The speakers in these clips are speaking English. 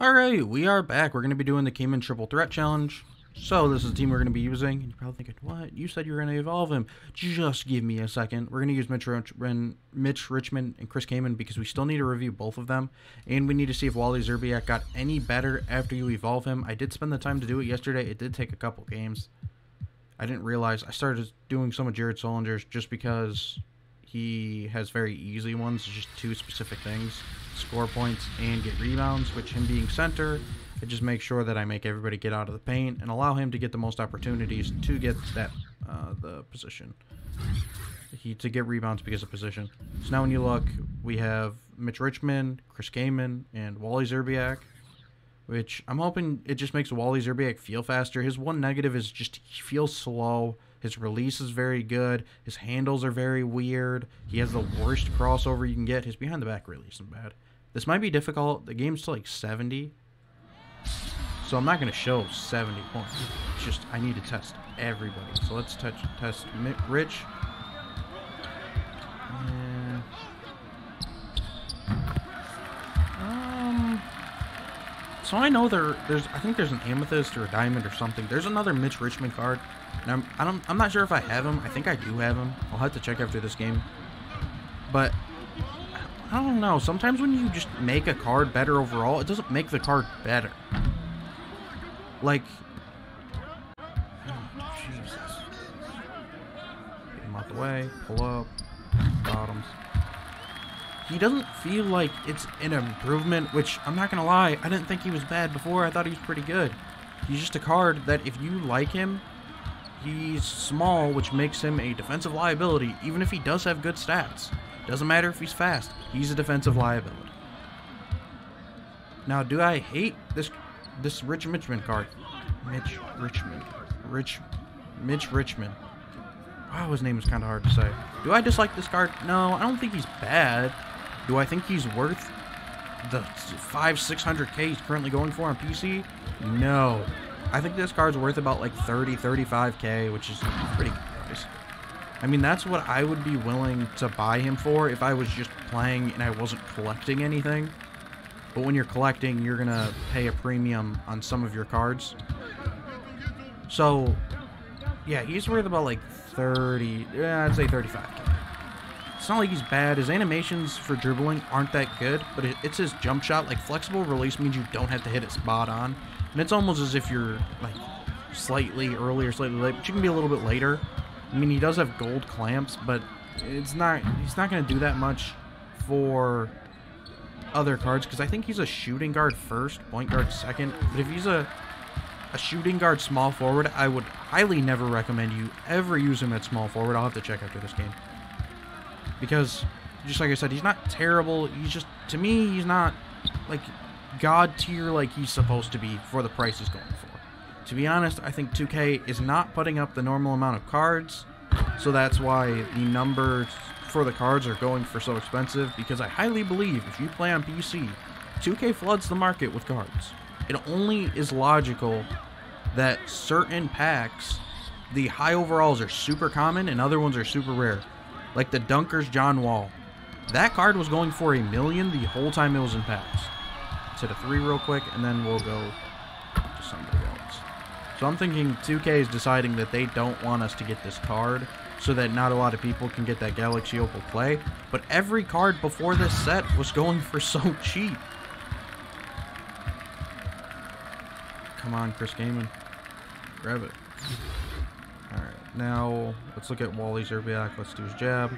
Alright, we are back. We're going to be doing the Kaman Triple Threat Challenge. So, this is the team we're going to be using. And you're probably thinking, what? You said you were going to evolve him. Just give me a second. We're going to use Mitch, Richmond, Mitch Richmond and Chris Kaman because we still need to review both of them. And we need to see if Wally Szczerbiak got any better after you evolve him. I did spend the time to do it yesterday. It did take a couple games. I didn't realize. I started doing some of Jared Sullinger's just because he has very easy ones, just two specific things score points and get rebounds, which him being center, it just makes sure that I make everybody get out of the paint and allow him to get the most opportunities to get that uh, the position. He to get rebounds because of position. So now when you look, we have Mitch Richmond, Chris Kaman, and Wally Szczerbiak, which I'm hoping it just makes Wally Szczerbiak feel faster. His one negative is just he feels slow. His release is very good. His handles are very weird. He has the worst crossover you can get. His behind the back really isn't bad. This might be difficult. The game's to like 70. So I'm not going to show 70 points. It's just I need to test everybody. So let's touch, test Rich. Um, so I know there, there's, I think there's an amethyst or a diamond or something. There's another Mitch Richmond card. And I'm, I don't, I'm not sure if I have him. I think I do have him. I'll have to check after this game. But I don't know. Sometimes when you just make a card better overall, it doesn't make the card better. Like, oh, Jesus. Get him out the way. Pull up. Bottoms. He doesn't feel like it's an improvement, which I'm not going to lie. I didn't think he was bad before. I thought he was pretty good. He's just a card that if you like him, he's small, which makes him a defensive liability, even if he does have good stats. Doesn't matter if he's fast. He's a defensive liability. Now, do I hate this this Rich Richmond card? Mitch Richmond. Rich Mitch Richmond. Wow, his name is kind of hard to say. Do I dislike this card? No, I don't think he's bad. Do I think he's worth the five, six hundred K he's currently going for on PC? No. I think this card's worth about like 30, 35K, which is pretty good price. I mean, that's what I would be willing to buy him for if I was just playing and I wasn't collecting anything. But when you're collecting, you're going to pay a premium on some of your cards. So, yeah, he's worth about like 30, yeah, I'd say 35k. It's not like he's bad. His animations for dribbling aren't that good, but it, it's his jump shot. Like, flexible release means you don't have to hit it spot on. And it's almost as if you're, like, slightly early or slightly late, but you can be a little bit later. I mean, he does have gold clamps, but it's not. He's not going to do that much for other cards because I think he's a shooting guard first, point guard second. But if he's a a shooting guard small forward, I would highly never recommend you ever use him at small forward. I'll have to check after this game because, just like I said, he's not terrible. He's just to me, he's not like god tier like he's supposed to be for the price he's going for. To be honest, I think 2K is not putting up the normal amount of cards, so that's why the numbers for the cards are going for so expensive, because I highly believe if you play on PC, 2K floods the market with cards. It only is logical that certain packs, the high overalls are super common and other ones are super rare. Like the Dunkers John Wall. That card was going for a million the whole time it was in packs. Let's hit a three real quick, and then we'll go to somebody else. So I'm thinking 2K is deciding that they don't want us to get this card so that not a lot of people can get that Galaxy Opal play. But every card before this set was going for so cheap. Come on, Chris Kaman. Grab it. Now let's look at Wally Szczerbiak. Let's do his jab.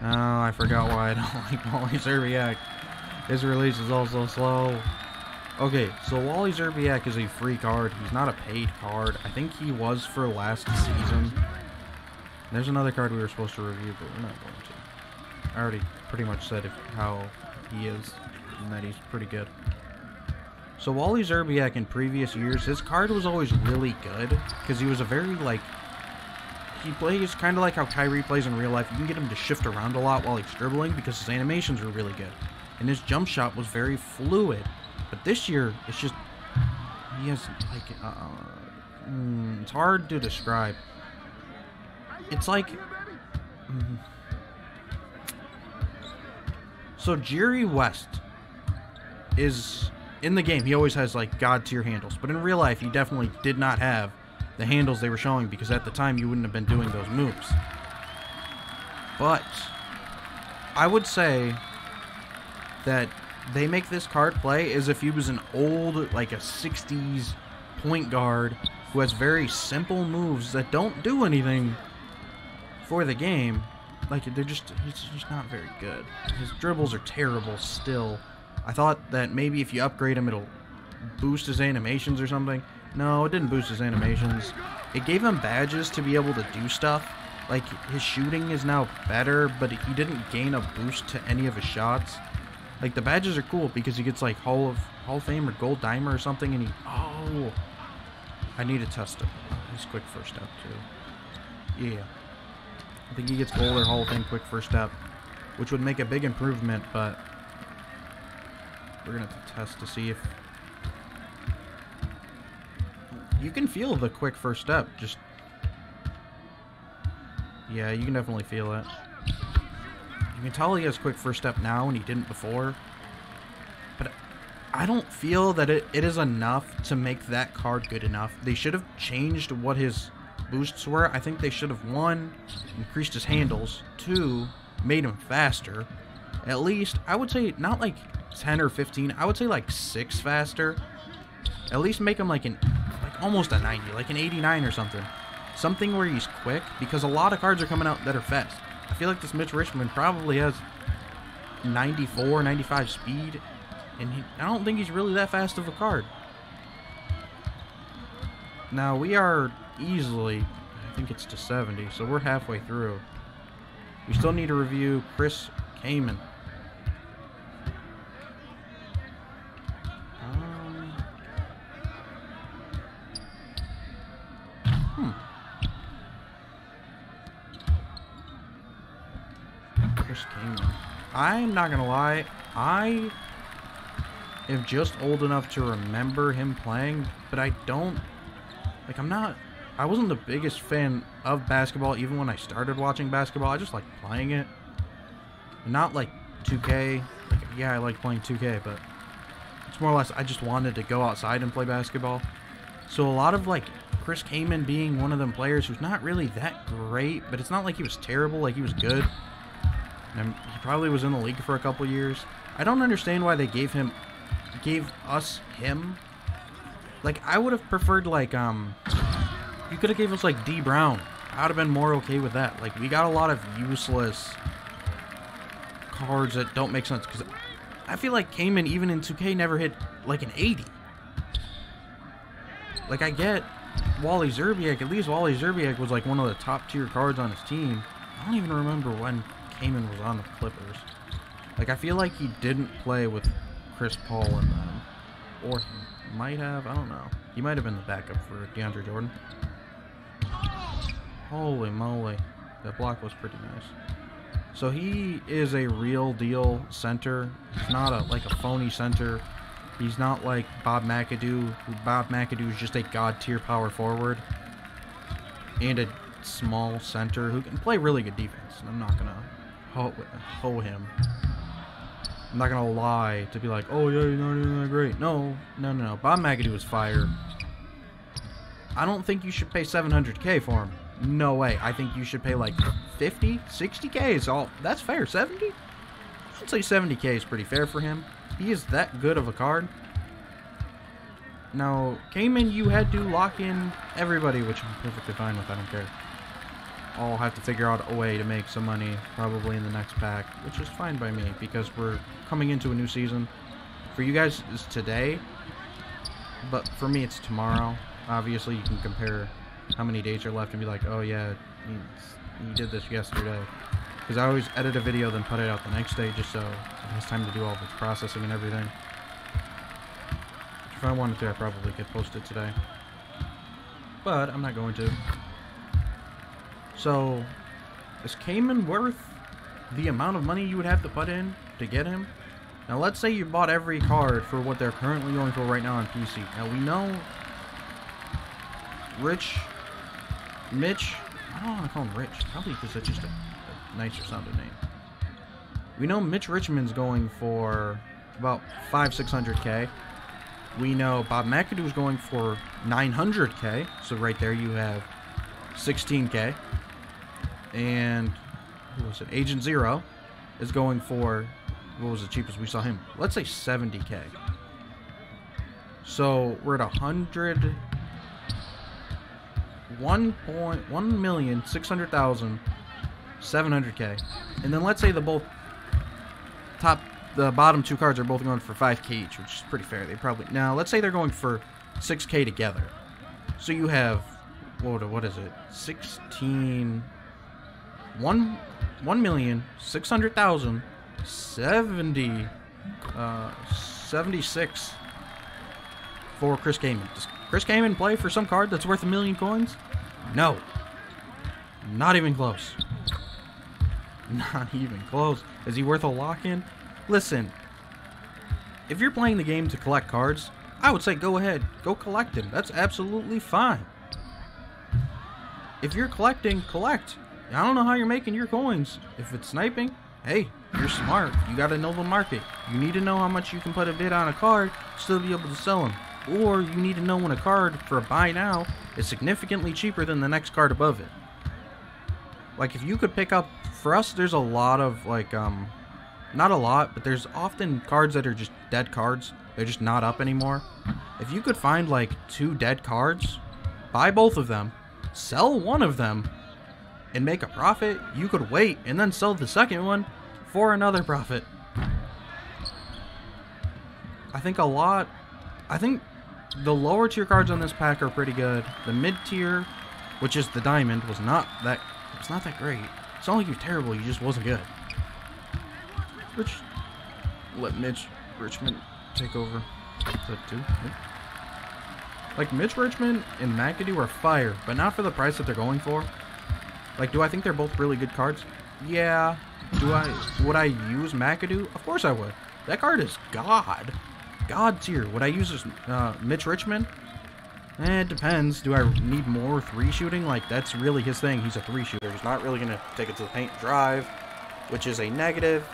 Oh, I forgot why I don't like Wally Szczerbiak. His release is also slow. Okay, so Wally Szczerbiak is a free card. He's not a paid card. I think he was for last season. There's another card we were supposed to review, but we're not going to. I already pretty much said if, how he is, and that he's pretty good. So Wally Szczerbiak in previous years, his card was always really good, because he was a very, like, he plays kind of like how Kyrie plays in real life. You can get him to shift around a lot while he's dribbling, because his animations were really good. And his jump shot was very fluid. But this year, it's just he has like uh, mm, it's hard to describe. It's like mm, so Jerry West is in the game, he always has like god tier handles, but in real life, he definitely did not have the handles they were showing because at the time you wouldn't have been doing those moves. But I would say that they make this card play as if he was an old, like a 60s point guard who has very simple moves that don't do anything for the game. Like they're just he's just not very good. His dribbles are terrible still. I thought that maybe if you upgrade him it'll boost his animations or something. No, it didn't boost his animations. It gave him badges to be able to do stuff. Like his shooting is now better, but he didn't gain a boost to any of his shots. Like the badges are cool because he gets like Hall of Hall of Fame or Gold Dimer or something, and he oh, I need to test him. He's quick first step too. Yeah, I think he gets Gold or Hall of Fame quick first step, which would make a big improvement. But we're gonna have to test to see if you can feel the quick first step. Just yeah, you can definitely feel it. You can tell he has quick first step now and he didn't before. But I don't feel that it, it is enough to make that card good enough. They should have changed what his boosts were. I think they should have, one, increased his handles, two, made him faster. At least, I would say not like 10 or 15, I would say like 6 faster. At least make him like an, almost a 90, like an 89 or something. Something where he's quick, because a lot of cards are coming out that are fast. I feel like this Mitch Richmond probably has 94, 95 speed, and he, I don't think he's really that fast of a card. Now, we are easily, I think it's to 70, so we're halfway through. We still need to review Chris I'm not gonna lie, I am just old enough to remember him playing, but I don't, like, I'm not, I wasn't the biggest fan of basketball even when I started watching basketball. I just like playing it. Not like 2K. Like, yeah, I like playing 2K, but it's more or less I just wanted to go outside and play basketball. So a lot of like Chris Kaman being one of them players who's not really that great, but it's not like he was terrible, like he was good. And he probably was in the league for a couple years. I don't understand why they gave him, gave us him. Like I would have preferred like um, you could have gave us like D Brown. I would have been more okay with that. Like we got a lot of useless cards that don't make sense because I feel like Kaman even in 2K never hit like an 80. Like I get Wally Szczerbiak, at least Wally Szczerbiak was like one of the top tier cards on his team. I don't even remember when Kaman was on the Clippers. Like, I feel like he didn't play with Chris Paul and them. Or he might have, I don't know. He might have been the backup for DeAndre Jordan. Holy moly. That block was pretty nice. So he is a real deal center. He's not a like a phony center. He's not like Bob McAdoo. Bob McAdoo is just a god tier power forward. And a small center who can play really good defense. I'm not gonna ho, ho him. I'm not gonna lie to be like, oh yeah, you're not even that great. No, no, no, no. Bob McAdoo is fire. I don't think you should pay 700k for him. No way. I think you should pay like 50, 60k is all. That's fair. 70? I'd say 70k is pretty fair for him. He is that good of a card. Now, Kaman, you had to lock in everybody, which I'm perfectly fine with. I don't care. I'll have to figure out a way to make some money probably in the next pack, which is fine by me because we're coming into a new season. For you guys, it's today, but for me, it's tomorrow. Obviously, you can compare how many days are left and be like, oh yeah, you, did this yesterday. Because I always edit a video, then put it out the next day just so it has time to do all the processing and everything. If I wanted to, I probably could post it today. But I'm not going to. So, is Kaman worth the amount of money you would have to put in to get him? Now, let's say you bought every card for what they're currently going for right now on PC. Now, we know Rich, Mitch, I don't want to call him Rich, probably because it's just a, a nicer sounding name. We know Mitch Richmond's going for about five, six hundred K. We know Bob McAdoo is going for 900k. So right there you have 16k. And who was it? Agent Zero is going for what was the cheapest we saw him? Let's say 70k. So we're at 100 one point one million six hundred thousand seven hundred k, and then let's say the both top the bottom two cards are both going for five k each, which is pretty fair. They probably now let's say they're going for six k together, so you have what what is it sixteen one one million six hundred thousand seventy uh seventy six for Chris Kaman. Does Chris Kaman play for some card that's worth a million coins? No. Not even close. Not even close. Is he worth a lock-in? Listen, if you're playing the game to collect cards, I would say go ahead. Go collect them. That's absolutely fine. If you're collecting, collect. I don't know how you're making your coins. If it's sniping, hey, you're smart. You gotta know the market. You need to know how much you can put a bid on a card, still be able to sell them or you need to know when a card for a buy now is significantly cheaper than the next card above it. Like if you could pick up, for us there's a lot of like, um, not a lot, but there's often cards that are just dead cards. They're just not up anymore. If you could find like two dead cards, buy both of them, sell one of them, and make a profit, you could wait and then sell the second one for another profit. I think a lot, I think the lower tier cards on this pack are pretty good. The mid tier, which is the diamond, was not that it's not that great. It's not like you're terrible, you just wasn't good. Which let Mitch Richmond take over. Like Mitch Richmond and McAdoo are fire, but not for the price that they're going for. Like, do I think they're both really good cards? Yeah. Do I would I use McAdoo? Of course I would. That card is God god tier. Would I use uh, Mitch Richmond? Eh, it depends. Do I need more three shooting? Like, that's really his thing. He's a three shooter. He's not really going to take it to the paint drive, which is a negative.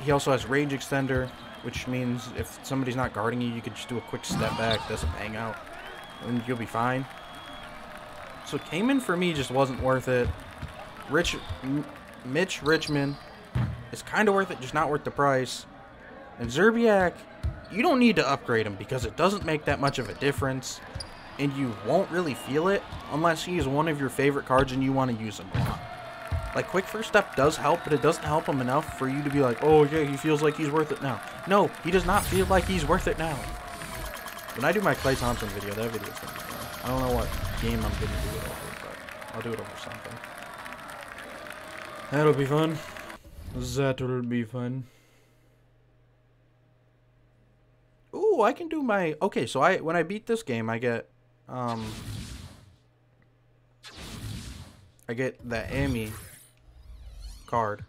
He also has range extender, which means if somebody's not guarding you, you could just do a quick step back, does a bang out, and you'll be fine. So Kaman for me just wasn't worth it. Rich, M Mitch Richmond is kind of worth it, just not worth the price. And Szczerbiak you don't need to upgrade him because it doesn't make that much of a difference and you won't really feel it unless he is one of your favorite cards and you want to use him a lot. Like, Quick First Step does help, but it doesn't help him enough for you to be like, oh, yeah, he feels like he's worth it now. No, he does not feel like he's worth it now. When I do my Klay Thompson video, that video is going to be fun. I don't know what game I'm to do it over, but I'll do it over something. That'll be fun. That'll be fun. Ooh, I can do my... Okay, so I when I beat this game, I get... Um, I get the Amy card.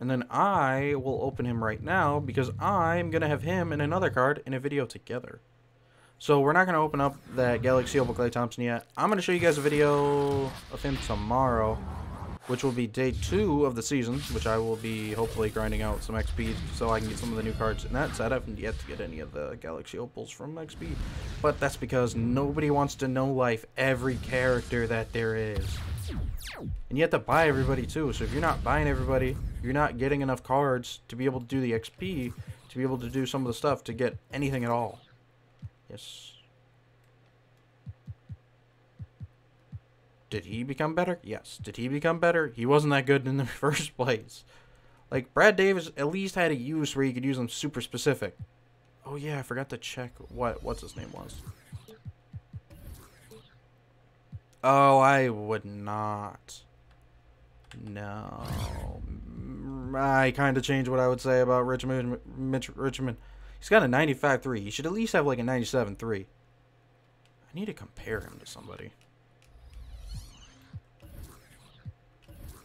And then I will open him right now because I'm going to have him and another card in a video together. So we're not going to open up that Galaxy Opal Klay Thompson yet. I'm going to show you guys a video of him tomorrow which will be day two of the season, which I will be hopefully grinding out some XP so I can get some of the new cards in that set. I haven't yet to get any of the Galaxy Opals from XP, but that's because nobody wants to know life every character that there is. And you have to buy everybody too, so if you're not buying everybody, you're not getting enough cards to be able to do the XP, to be able to do some of the stuff to get anything at all. Yes. Did he become better? Yes. Did he become better? He wasn't that good in the first place. Like, Brad Davis at least had a use where you could use him super specific. Oh, yeah, I forgot to check what what's his name was. Oh, I would not. No. Mm, I kind of changed what I would say about Richmond. Mitch Richmond. He's got a 95.3. He should at least have like a 97.3. I need to compare him to somebody.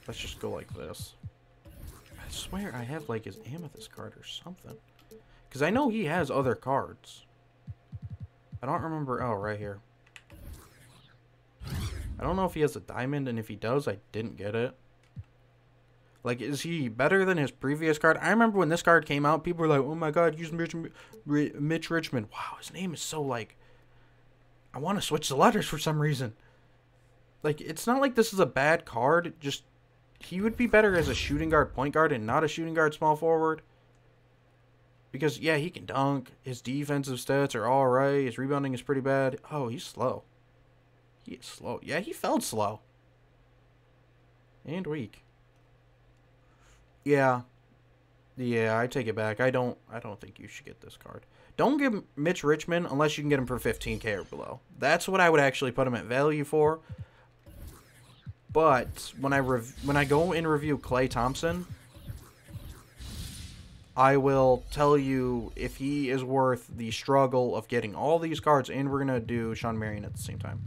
Let's just go like this. I swear I have like his amethyst card or something. Because I know he has other cards. I don't remember. Oh, right here. I don't know if he has a diamond, and if he does, I didn't get it. Like, is he better than his previous card? I remember when this card came out, people were like, "Oh my God, use Mitch, Mitch Richmond." Wow, his name is so like. I want to switch the letters for some reason. Like, it's not like this is a bad card. Just he would be better as a shooting guard, point guard, and not a shooting guard, small forward. Because yeah, he can dunk. His defensive stats are all right. His rebounding is pretty bad. Oh, he's slow. He is slow. Yeah, he felt slow. And weak. Yeah. Yeah, I take it back. I don't I don't think you should get this card. Don't give Mitch Richmond unless you can get him for 15k or below. That's what I would actually put him at value for. But when I when I go and review Klay Thompson, I will tell you if he is worth the struggle of getting all these cards, and we're gonna do Shawn Marion at the same time.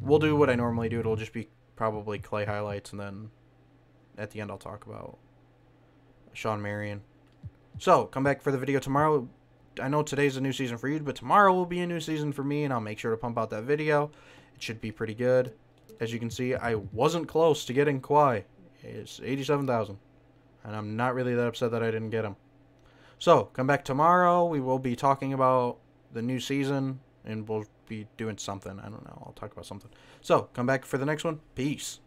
We'll do what I normally do. It'll just be probably Clay highlights, and then at the end I'll talk about Shawn Marion. So, come back for the video tomorrow. I know today's a new season for you, but tomorrow will be a new season for me, and I'll make sure to pump out that video. It should be pretty good. As you can see, I wasn't close to getting Kawhi. It's 87,000. And I'm not really that upset that I didn't get him. So, come back tomorrow. We will be talking about the new season, and we'll be doing something. I don't know. I'll talk about something. So, come back for the next one. Peace.